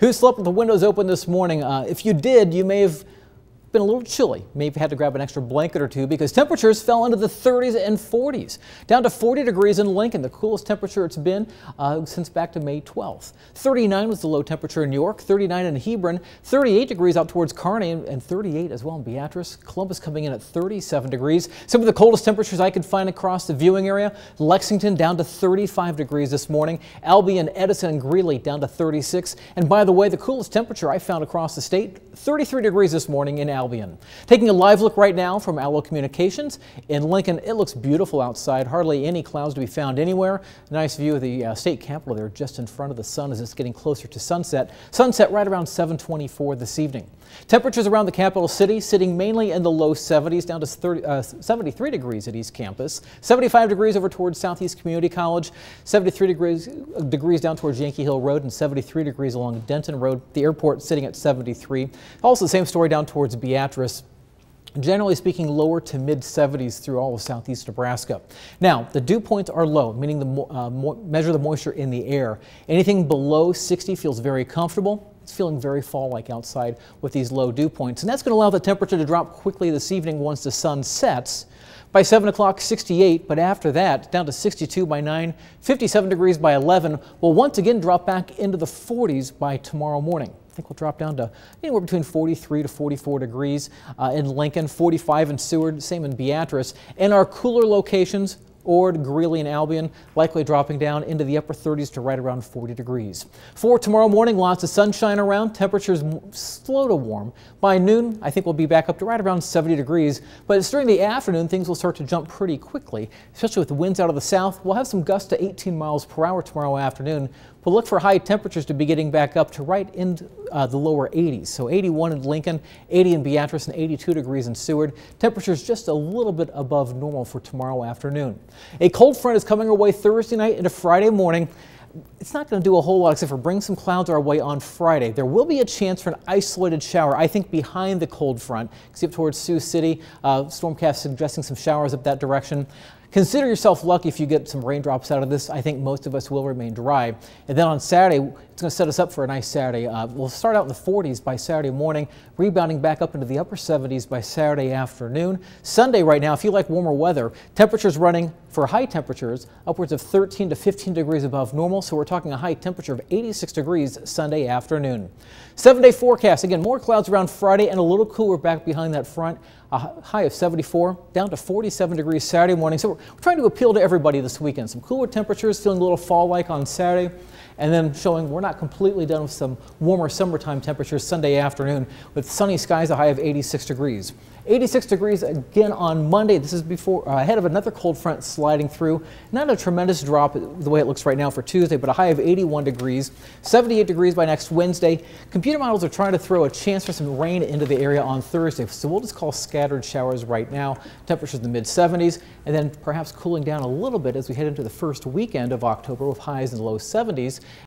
Who slept with the windows open this morning? Uh, if you did, you may have been a little chilly. Maybe had to grab an extra blanket or two because temperatures fell into the 30s and 40s. Down to 40 degrees in Lincoln, the coolest temperature it's been uh, since back to May 12th. 39 was the low temperature in New York, 39 in Hebron, 38 degrees out towards Kearney, and 38 as well in Beatrice. Columbus coming in at 37 degrees. Some of the coldest temperatures I could find across the viewing area. Lexington down to 35 degrees this morning. Albion, Edison, and Greeley down to 36. And by the way, the coolest temperature I found across the state, 33 degrees this morning in Albion. Albion. Taking a live look right now from Allo Communications in Lincoln. It looks beautiful outside. Hardly any clouds to be found anywhere. Nice view of the uh, state capitol there just in front of the sun as it's getting closer to sunset. Sunset right around 724 this evening. Temperatures around the capital city sitting mainly in the low 70s down to 30, uh, 73 degrees at East Campus, 75 degrees over towards Southeast Community College, 73 degrees, uh, degrees down towards Yankee Hill Road and 73 degrees along Denton Road. The airport sitting at 73. Also the same story down towards Beatrice generally speaking lower to mid 70s through all of southeast Nebraska. Now the dew points are low, meaning the uh, measure the moisture in the air. Anything below 60 feels very comfortable. It's feeling very fall-like outside with these low dew points, and that's going to allow the temperature to drop quickly this evening once the sun sets. By 7 o'clock, 68, but after that, down to 62 by 9, 57 degrees by 11, will once again drop back into the 40s by tomorrow morning. Think we'll drop down to anywhere between 43 to 44 degrees uh, in Lincoln, 45 in Seward, same in Beatrice. And our cooler locations, Ord, Greeley, and Albion, likely dropping down into the upper 30s to right around 40 degrees. For tomorrow morning, lots of sunshine around, temperatures slow to warm. By noon, I think we'll be back up to right around 70 degrees, but it's during the afternoon things will start to jump pretty quickly, especially with the winds out of the south. We'll have some gusts to 18 miles per hour tomorrow afternoon. We'll look for high temperatures to be getting back up to right in uh, the lower 80s. So 81 in Lincoln, 80 in Beatrice, and 82 degrees in Seward. Temperatures just a little bit above normal for tomorrow afternoon. A cold front is coming our way Thursday night into Friday morning it's not going to do a whole lot except for bring some clouds our way on Friday. There will be a chance for an isolated shower, I think, behind the cold front. See up towards Sioux City. Uh, Stormcast suggesting some showers up that direction. Consider yourself lucky if you get some raindrops out of this. I think most of us will remain dry. And then on Saturday, it's going to set us up for a nice Saturday. Uh, we'll start out in the 40s by Saturday morning, rebounding back up into the upper 70s by Saturday afternoon. Sunday right now, if you like warmer weather, temperatures running for high temperatures upwards of 13 to 15 degrees above normal. So we're talking a high temperature of 86 degrees Sunday afternoon. Seven day forecast. Again, more clouds around Friday and a little cooler back behind that front. A high of 74 down to 47 degrees Saturday morning. So we're trying to appeal to everybody this weekend. Some cooler temperatures, feeling a little fall like on Saturday and then showing we're not completely done with some warmer summertime temperatures Sunday afternoon with sunny skies, a high of 86 degrees. 86 degrees again on Monday. This is before uh, ahead of another cold front sliding through. Not a tremendous drop the way it looks right now for Tuesday, but a high of 81 degrees. 78 degrees by next Wednesday. Computer models are trying to throw a chance for some rain into the area on Thursday, so we'll just call scattered showers right now. Temperatures in the mid 70s, and then perhaps cooling down a little bit as we head into the first weekend of October with highs in the low 70s.